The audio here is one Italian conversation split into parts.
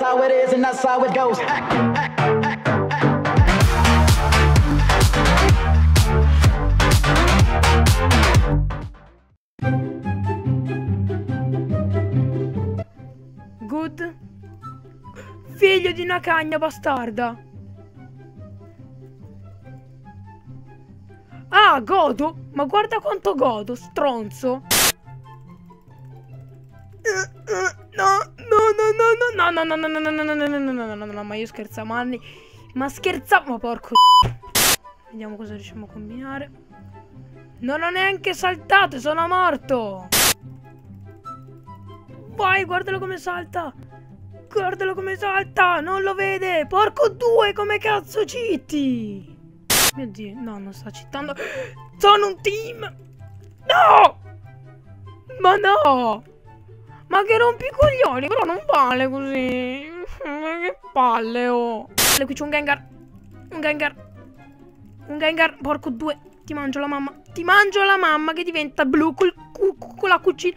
That's how it is and that's how it goes. Good. Figlio di una cagna bastarda. Ah, godo? Ma guarda quanto godo, stronzo. No, no, no, no, no, no, no, no, no, no, no, no, no, no, no, no, ma io scherzo, Manni. Ma scherzavo, ma porco. Vediamo cosa riusciamo a combinare. Non ho neanche saltato, sono morto. Vai, guardalo come salta. Guardalo come salta, non lo vede. Porco due, come cazzo citti. Mio Dio, no, non sta citando. Sono un team. No! Ma no! Ma che rompi i coglioni, però non vale così. Ma che palle, oh. Qui c'è un Gengar. Un Gengar. Un Gengar, porco due. Ti mangio la mamma. Ti mangio la mamma che diventa blu col, con la cucina.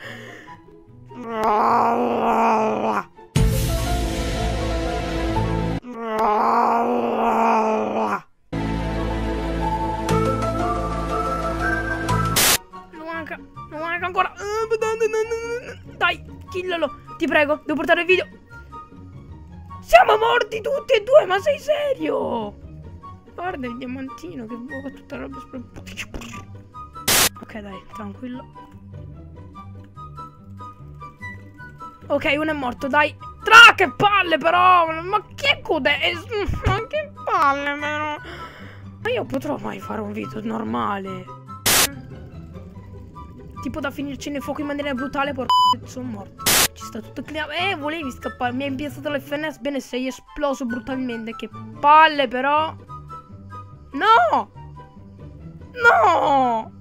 Prego, devo portare il video. Siamo morti tutti e due, ma sei serio? Guarda il diamantino che vuoi tutta roba. Ok, dai, tranquillo. Ok, uno è morto, dai. Tra, che palle però! Ma che codè? Ma che palle però! Ma io potrò mai fare un video normale? Tipo da finirci nel fuoco in maniera brutale, porco sono morto. Ci sta tutto il Eh, volevi scappare. Mi hai impiazzato l'FNS, bene, sei esploso brutalmente. Che palle però! No! No!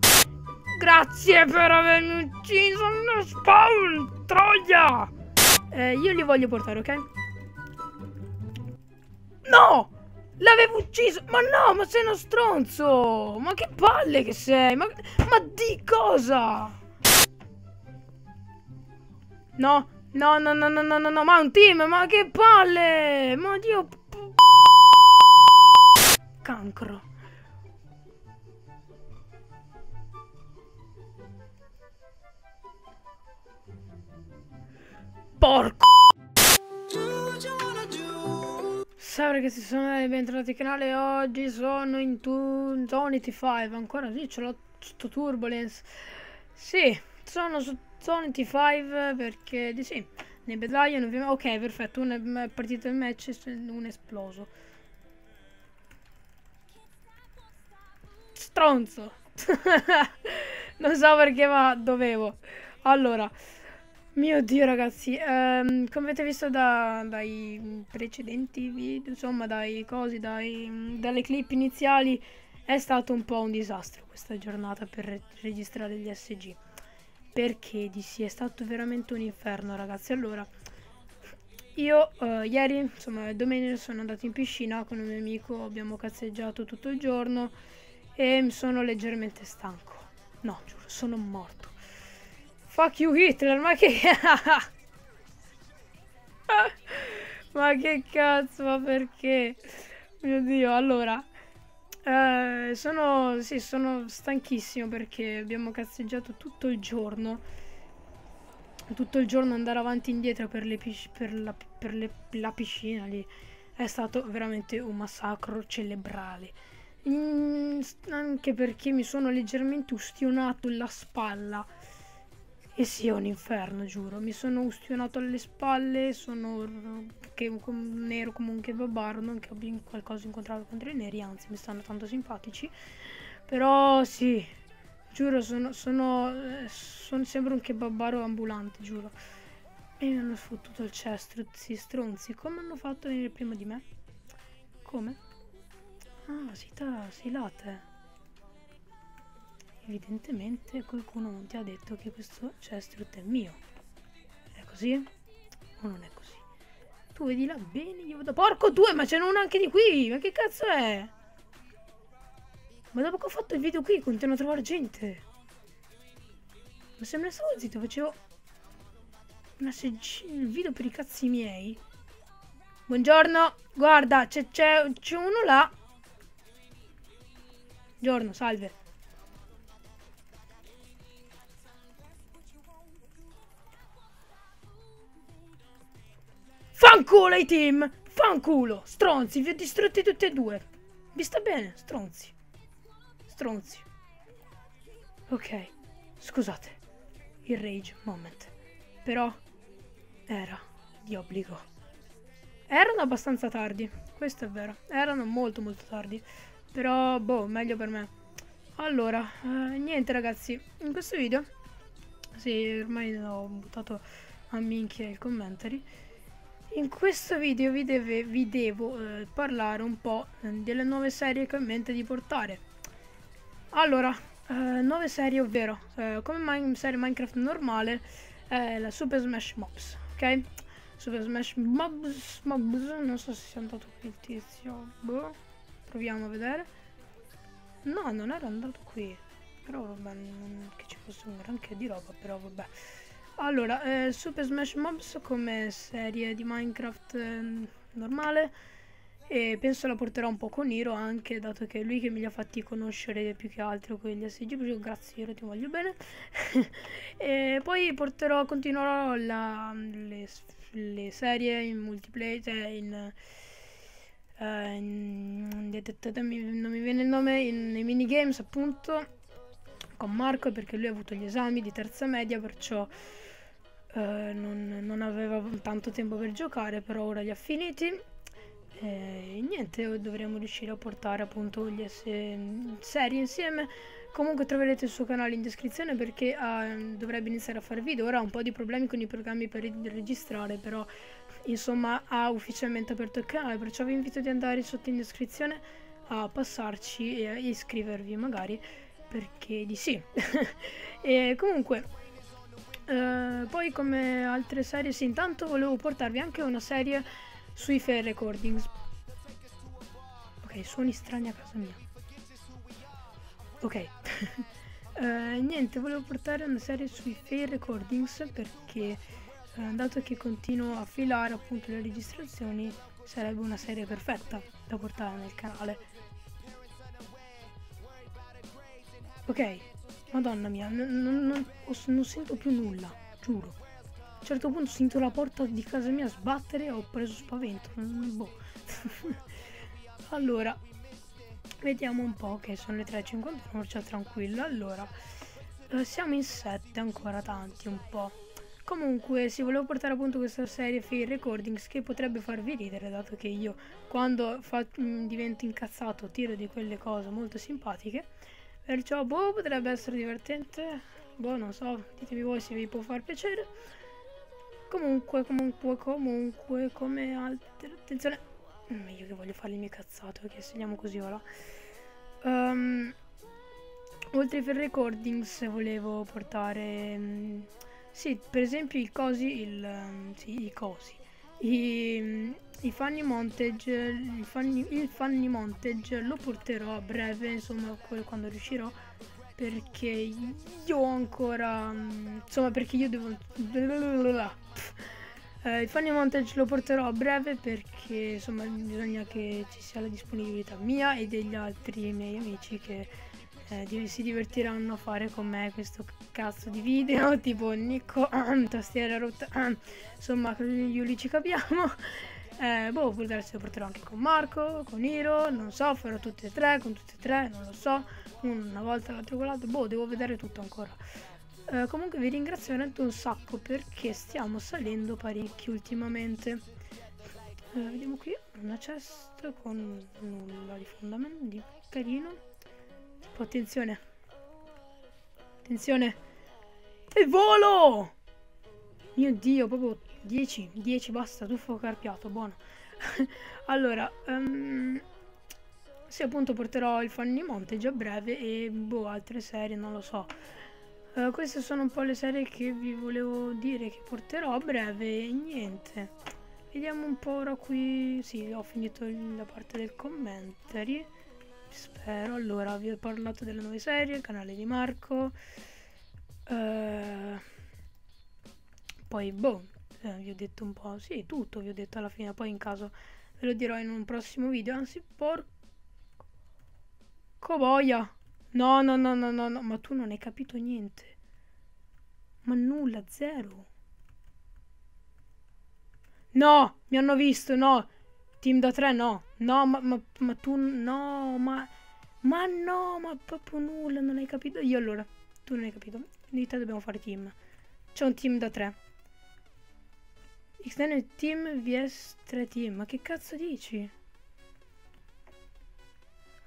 Grazie per avermi ucciso nello spawn, troia! Eh, io li voglio portare, ok? No! L'avevo ucciso! Ma no, ma sei uno stronzo! Ma che palle che sei! Ma, ma di cosa? No, no, no, no, no, no, no, no, ma un team, ma che palle! Ma Dio... Cancro. Porco! Salve che si sono bentornati al canale, oggi sono in Zone 85, ancora sì, ce l'ho sto Turbulence. Sì, sono su Zone 85 perché di sì, nei Bedlion ovviamente, ok perfetto, una partita il match è esploso. Stronzo! non so perché ma dovevo. Allora... Mio Dio ragazzi, ehm, come avete visto da, dai precedenti video, insomma dai cosi, dai, dalle clip iniziali, è stato un po' un disastro questa giornata per re registrare gli SG. Perché di sì, è stato veramente un inferno ragazzi. Allora, io uh, ieri, insomma domenica sono andato in piscina con un mio amico, abbiamo cazzeggiato tutto il giorno e mi sono leggermente stanco. No, giuro, sono morto. Fuck you Hitler, ma che... ma che cazzo, ma perché? Mio Dio, allora... Eh, sono, sì, sono stanchissimo perché abbiamo cazzeggiato tutto il giorno. Tutto il giorno andare avanti e indietro per, le per, la, per le, la piscina lì. È stato veramente un massacro cerebrale. Mm, anche perché mi sono leggermente ustionato la spalla e sì, è un inferno, giuro. Mi sono ustionato alle spalle, sono che un nero come un kebabaro, non che abbia qualcosa incontrato contro i neri, anzi mi stanno tanto simpatici. Però sì, giuro, sono, sono, sono sembra un kebabaro ambulante, giuro. E mi hanno sfottuto il chest, questi stronzi. Come hanno fatto a venire prima di me? Come? Ah, sei, sei latte. Evidentemente qualcuno non ti ha detto che questo cestrut è mio. È così? O non è così? Tu vedi là bene, io vado... Porco due, ma c'è uno anche di qui! Ma che cazzo è? Ma dopo che ho fatto il video qui continuo a trovare gente. Ma se me ne stavo zitto, facevo... Una il video per i cazzi miei. Buongiorno. Guarda, c'è uno là. Buongiorno, salve. Fanculo ai team! Fanculo! Stronzi, vi ho distrutti tutti e due. Vi sta bene? Stronzi. Stronzi. Ok, scusate. Il rage moment. Però era di obbligo. Erano abbastanza tardi, questo è vero. Erano molto molto tardi. Però, boh, meglio per me. Allora, eh, niente ragazzi, in questo video... Sì, ormai ho buttato a minchia il commentary. In questo video vi, deve, vi devo eh, parlare un po' eh, delle nuove serie che ho in mente di portare. Allora, eh, nuove serie ovvero, eh, come mi serie Minecraft normale, è la Super Smash Mobs, ok? Super Smash Mobs, Mobs, non so se sia andato qui il tizio, boh, proviamo a vedere. No, non era andato qui, però vabbè, non che ci fosse un granché di roba, però vabbè. Allora, eh, Super Smash Mobs come serie di Minecraft eh, normale e penso la porterò un po' con Hiro anche dato che è lui che mi li ha fatti conoscere più che altro quegli SG grazie Hiro ti voglio bene. E poi porterò continuerò la, le, le, serie in multiplayer cioè in, in, non mi viene il nome nei minigames appunto con Marco perché lui ha avuto gli esami di terza media perciò eh, non, non, aveva tanto tempo per giocare, però ora li ha finiti. E niente, dovremo riuscire a portare appunto le serie insieme. Comunque troverete il suo canale in descrizione perché uh, dovrebbe iniziare a fare video. Ora ha un po' di problemi con i programmi per registrare, però insomma ha ufficialmente aperto il canale, perciò vi invito ad andare sotto in descrizione a passarci e a iscrivervi magari perché di sì. e comunque Uh, poi come altre serie, sì, intanto volevo portarvi anche una serie sui Fair Recordings. Ok, suoni strani a casa mia. Ok. uh, niente, volevo portare una serie sui Fair Recordings perché uh, dato che continuo a filare appunto le registrazioni sarebbe una serie perfetta da portare nel canale. Ok, Madonna mia, non, non, non, sento più nulla, giuro. A un certo punto sento la porta di casa mia sbattere e ho preso spavento. Boh. allora, vediamo un po', che sono le 3.51, cioè tranquilla. Allora, eh, siamo in 7, ancora tanti, un po'. Comunque, sì, volevo portare appunto questa serie Fail Recordings che potrebbe farvi ridere, dato che io quando mh, divento incazzato tiro di quelle cose molto simpatiche. Perciò, boh, potrebbe essere divertente. Boh, non so, ditemi voi se vi può far piacere. Comunque, comunque, comunque, come altre... Attenzione. Mm, io che voglio fare le mie cazzate, perché segniamo così ora. Um, oltre ai recordings volevo portare... Um, sì, per esempio i cosi, il... Um, sì, i cosi. I, i funny montage, il funny, il funny montage lo porterò a breve, insomma, quando riuscirò, perché io ho ancora, insomma, perché io devo... Eh, il funny montage lo porterò a breve perché insomma bisogna che ci sia la disponibilità mia e degli altri miei amici che eh, si divertiranno a fare con me questo cazzo di video tipo Nico tastiera rotta insomma io li ci capiamo eh, boh, può darsi lo porterò anche con Marco, con Iro, non so, farò tutte e tre, con tutte e tre, non lo so. Una volta l'altro con l'altro, boh, devo vedere tutto ancora. Eh, comunque vi ringrazio veramente un sacco perché stiamo salendo parecchio ultimamente. Eh, vediamo qui, una chest con nulla di fondamentale, di carino. Oh, attenzione. Attenzione. E volo! Mio Dio, proprio 10, 10 basta, tuffo carpiato, buono. allora, um, sì, appunto porterò il Funny Montage a breve e boh, altre serie, non lo so. Uh, queste sono un po' le serie che vi volevo dire che porterò a breve e niente. Vediamo un po' ora qui. Sì, ho finito la parte del commentary. Spero. Allora, vi ho parlato delle nuove serie, canale di Marco. Uh, poi, boh, eh, vi ho detto un po', sì, tutto vi ho detto alla fine, poi in caso ve lo dirò in un prossimo video, anzi, porco boia. No, no, no, no, no, no, ma tu non hai capito niente. Ma nulla, zero. No, mi hanno visto, no. Team da 3, no. No, ma, ma, ma tu, no, ma... Ma no, ma proprio nulla, non hai capito. Io allora, tu non hai capito. Noi te dobbiamo fare team. C'è un team da 3. Extended team vs 3 team. Ma che cazzo dici?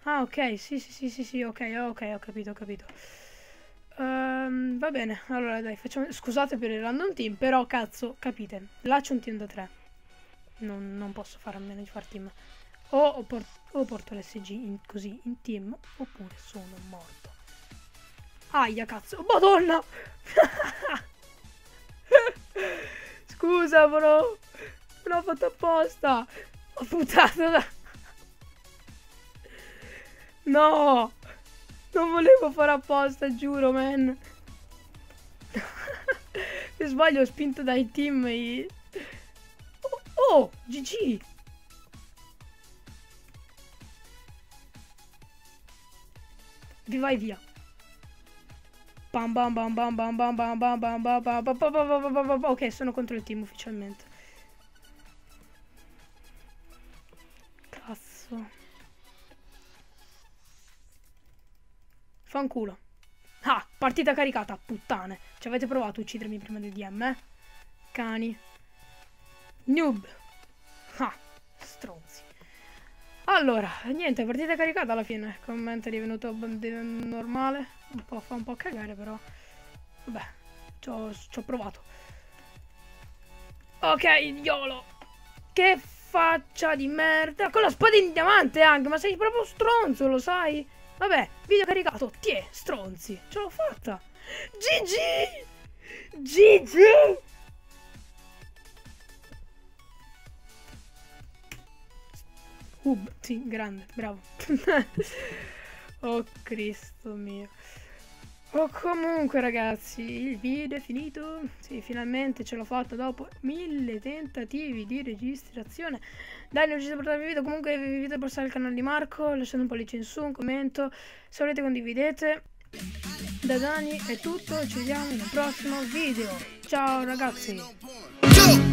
Ah, ok, sì, sì, sì, sì, sì, ok, ok, ho capito, ho capito. Um, va bene, allora dai, facciamo... Scusate per il random team, però cazzo, capite. Là c'è un team da 3. Non, non, posso fare a meno di fare team. O, por o porto l'SG in, così in team, oppure sono morto. Aia, cazzo. Madonna! Scusa, bro. Non ho fatto apposta. Ho buttato da... No! Non volevo fare apposta, giuro, man. per sbaglio ho spinto dai team e... Oh, oh, GG! Vi vai via. Bam bam bam bam bam bam bam bam bam bam bam bam bam bam bam Ok, sono contro il team ufficialmente. Cazzo. Fanculo. Ah, partita caricata, puttane. Ci avete provato a uccidermi prima del DM, eh? Cani. Noob. Ah, stronzi. Allora, niente, partita caricata alla fine. Commento è divenuto normale. Un po' fa un po' cagare, però. Vabbè, ci ho provato. Ok, idiolo. Che faccia di merda. Con la spada in diamante anche, ma sei proprio stronzo, lo sai? Vabbè, video caricato. Tiè, stronzi. Ce l'ho fatta. GG! GG! Uh, sì, grande, bravo. oh, Cristo mio. Oh, comunque ragazzi, il video è finito. Sì, finalmente ce l'ho fatta dopo mille tentativi di registrazione. Dai, non ci siete portati il video. Comunque vi invito a passare al canale di Marco, lasciate un pollice in su, un commento. Se volete condividete. Da Dani è tutto, ci vediamo un prossimo video. Ciao ragazzi.